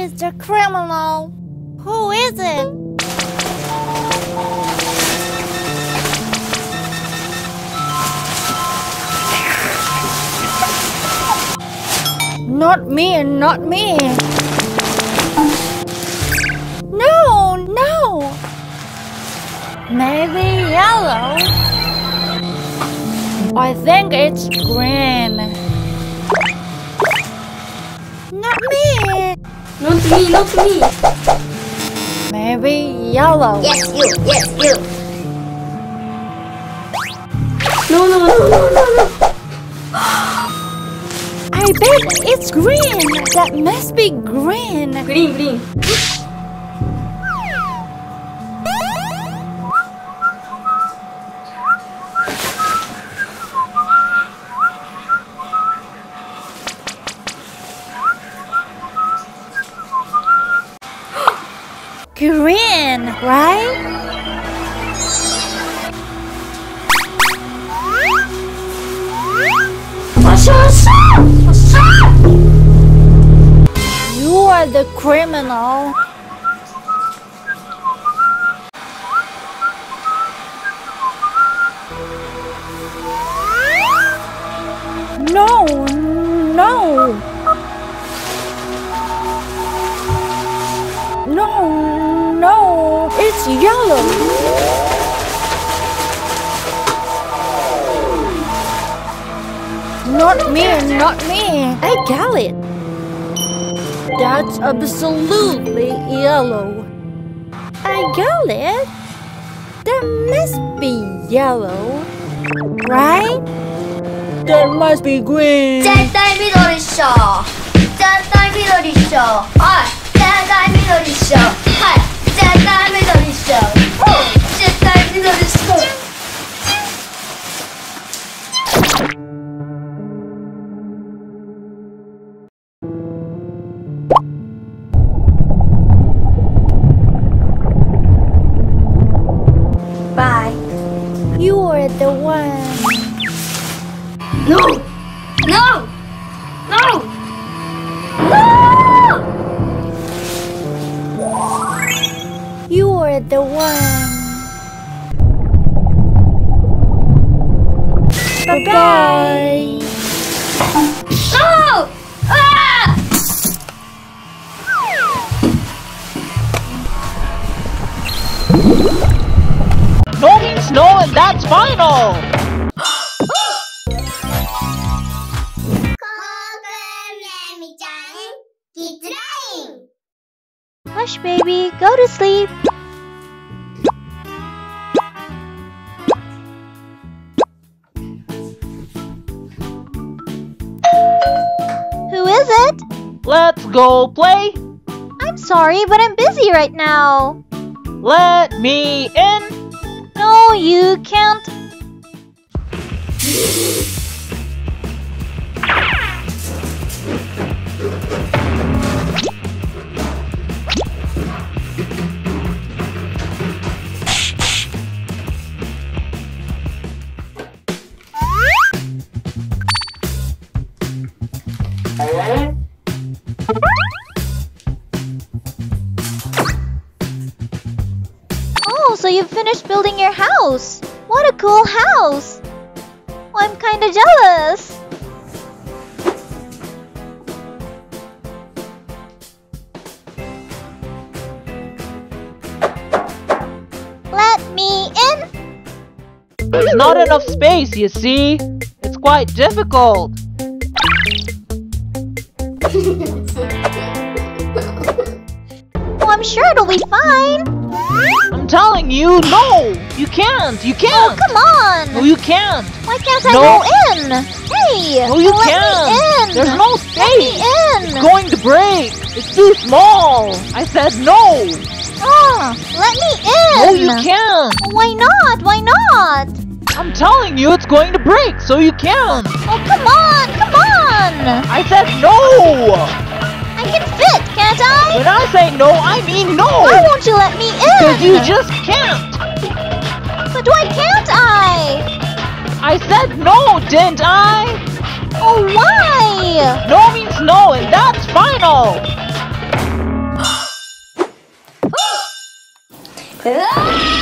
is the criminal? Who is it? Not me, not me. No, no. Maybe yellow. I think it's green. Not me. Not me, not me. Maybe yellow. Yes, you, yes, you. No, no, no, no, no, no. I bet it's green. That must be green. Green, green. Green, right? You are the criminal. No. No, it's yellow. Not me, not me. I got it. That's absolutely yellow. I got it. That must be yellow. Right? That must be green. 絶対緑っしょ絶対緑っしょはい絶対緑っしょはい絶対緑っしょ うん絶対緑っしょ Bye bye. No! Ah! No means no, and that's final! Hush, baby. Go to sleep. It? Let's go play! I'm sorry, but I'm busy right now. Let me in! No, you can't. Oh, so you've finished building your house. What a cool house. I'm kinda jealous. Let me in. There's not enough space, you see? It's quite difficult. Sure it'll be fine. I'm telling you, no! You can't! You can't! Oh, come on. No, you can't! Why can't I No. go in? Hey, No, you let can't! me in. There's no Let space! me in. It's going to break! It's too small! I said no! Ah, let me in. No, you can't! Why not? Why not? I'm telling you, it's going to break, so you can't! Oh, come on, come on. I said no! I can fit, can't I? When I say no, I mean no! Why won't you let me in? Because you just can't! But why can't I? I said no, didn't I? Oh, why? No means no, and that's final! ah!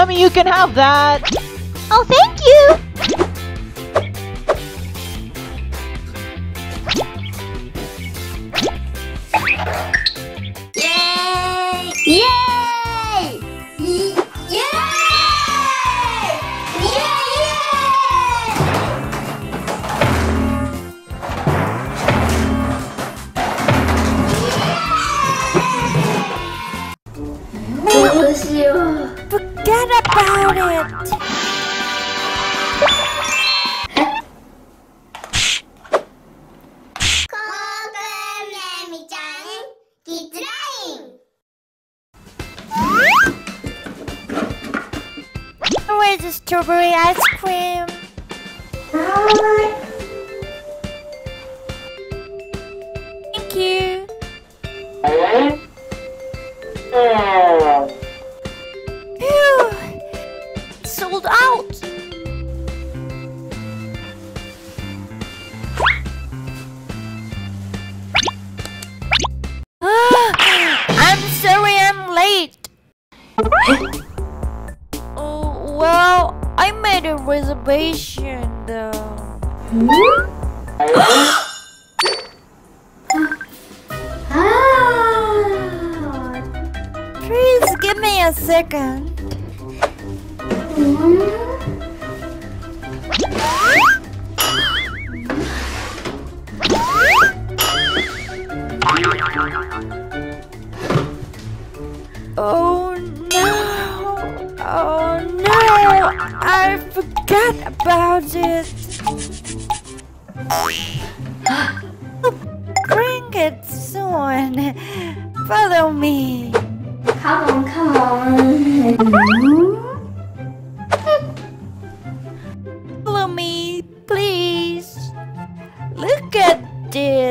ー Nami, you can have that! Oh, thank you! Yay! Yay! Yay! Yay! どうしよう。 Forget about it! Keep trying! Where's the strawberry ice cream? Sold out! Please. Look at this.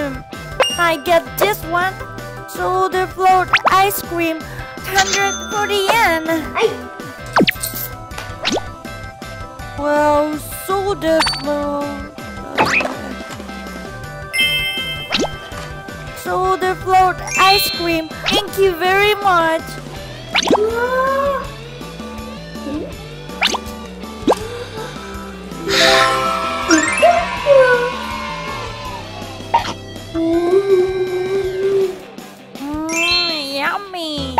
Cream. I get this one. Soda float ice cream, 140 yen. Well, soda float. Soda float ice cream. Thank you very much. Mmm, yummy.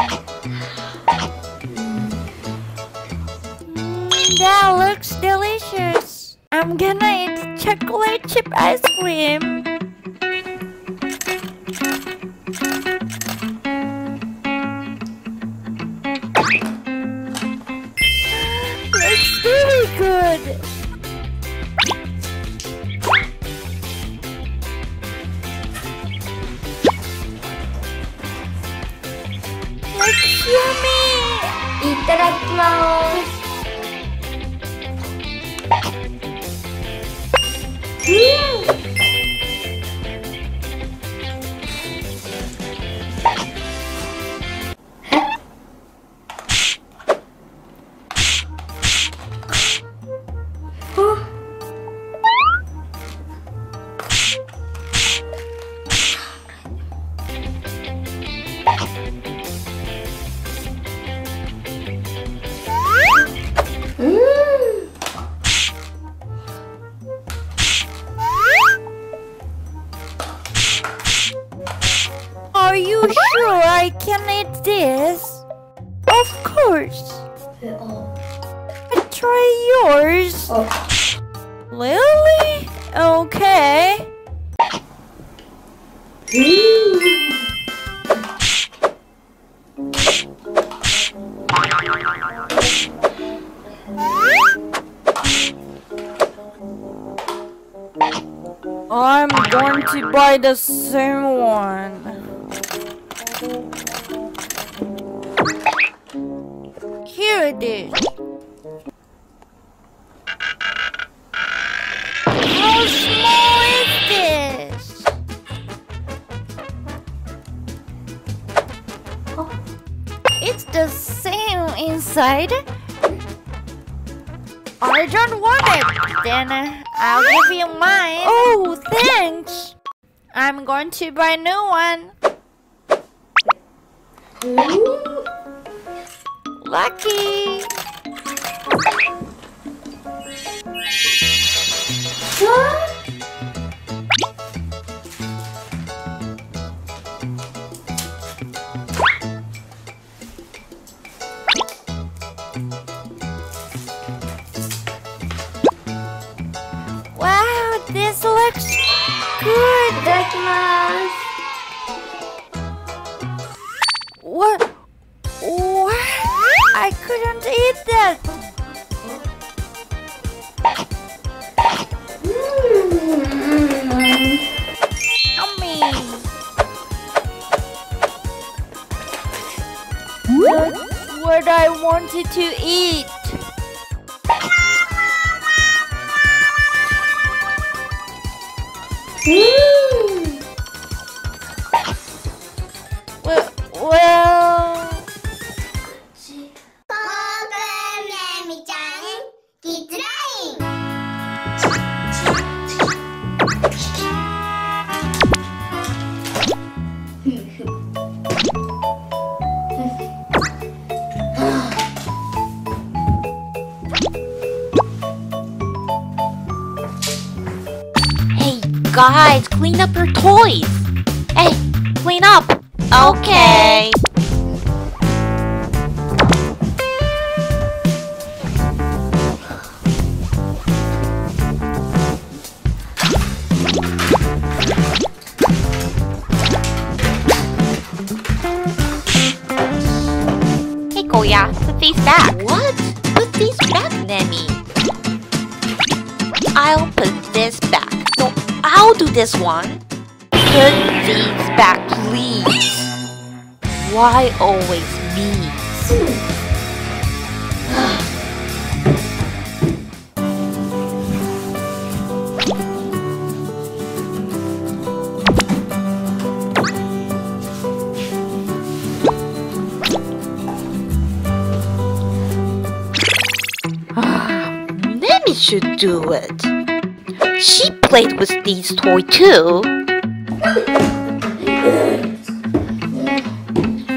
Mm, that looks delicious. I'm gonna eat chocolate chip ice cream. おいめいただきます。うん to buy the same one. Here it is. How small is this? It's the same inside. I don't want it. Then uh, I'll give you mine. Oh, thanks. I'm going to buy a new one. Lucky. Wow, This looks good, Detmas. What? What? I couldn't eat that. Yummy. Mm. What I wanted to eat. Well, toys. Hey, clean up. Okay. Hey, Koya, put these back. What? Put these back, Nemi. I'll put this back. No, I'll do this one. Put these back, please. Why always me? Ah, Nemi should do it. She played with these toys too.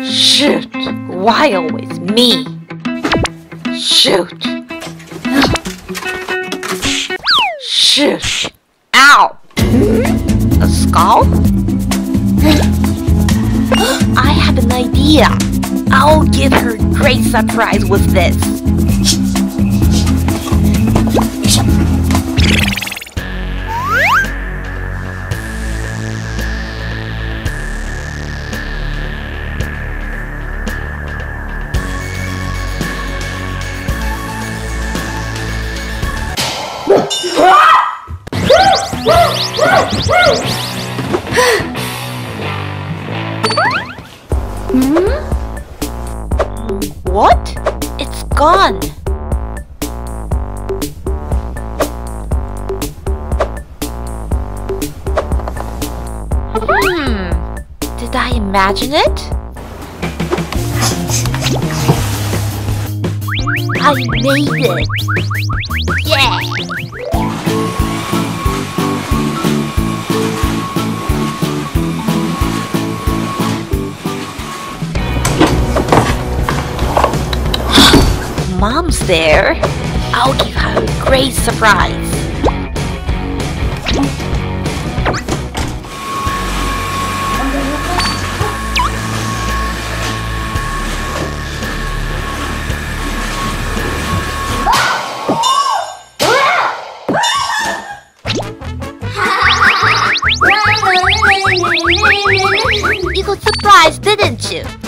Shoot, why always me? Shoot. Shoot. Ow. A skull? I have an idea. I'll give her a great surprise with this. What? It's gone. Hmm. Did I imagine it? I made it. Yeah. Mom's there. I'll give her a great surprise. You got surprised, didn't you?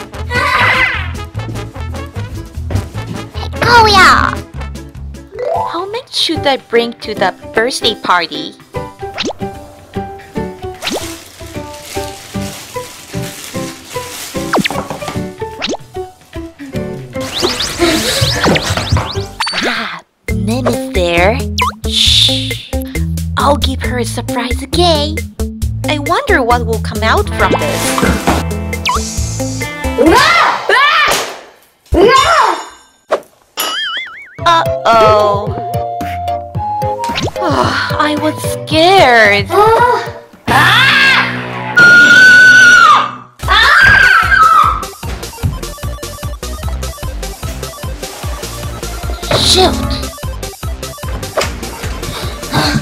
should I bring to the birthday party? ah, Mim is there. Shh. I'll give her a surprise again. I wonder what will come out from this. Uh-oh. I was scared. Ah! Shoot! Ah!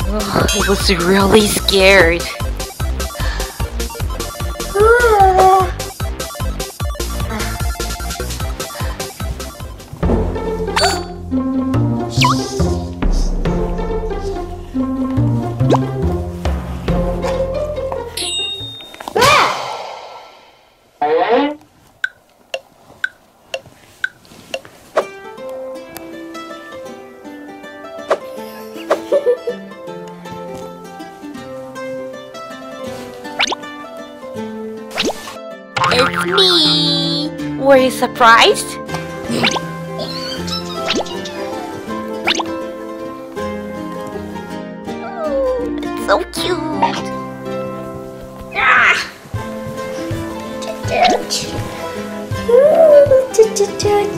I was really scared. It's me! Were you surprised? It's so cute! Ah. Ooh, toot, toot.